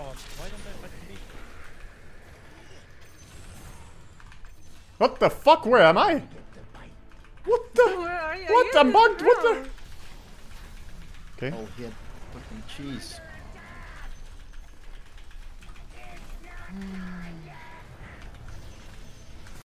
Oh, why don't I let me? What the fuck? Where am I? What the? What? the? Bugged. What the? Okay. Oh, hit fucking cheese. Hmm.